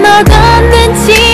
먹었는지